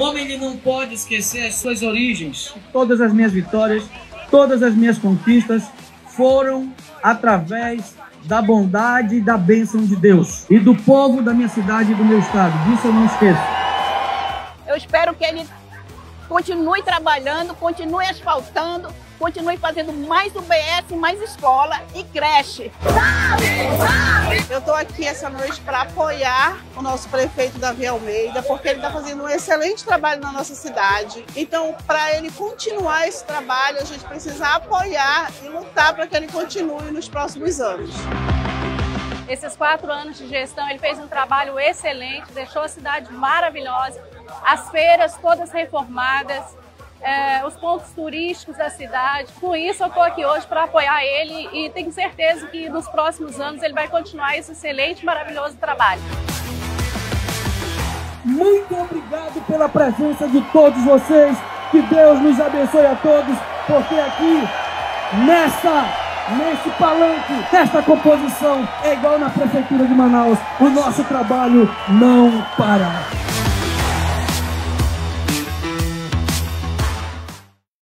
O homem ele não pode esquecer as suas origens. Todas as minhas vitórias, todas as minhas conquistas foram através da bondade e da bênção de Deus e do povo da minha cidade e do meu estado. Disso eu não esqueço. Eu espero que ele continue trabalhando, continue asfaltando, continue fazendo mais UBS, mais escola e creche. Eu estou aqui essa noite para apoiar o nosso prefeito Davi Almeida, porque ele está fazendo um excelente trabalho na nossa cidade. Então, para ele continuar esse trabalho, a gente precisa apoiar e lutar para que ele continue nos próximos anos. Esses quatro anos de gestão, ele fez um trabalho excelente, deixou a cidade maravilhosa, as feiras todas reformadas, é, os pontos turísticos da cidade. Com isso, eu estou aqui hoje para apoiar ele e tenho certeza que nos próximos anos ele vai continuar esse excelente, maravilhoso trabalho. Muito obrigado pela presença de todos vocês. Que Deus nos abençoe a todos, porque aqui nessa nesse palanque, nesta composição, é igual na prefeitura de Manaus. O nosso trabalho não para.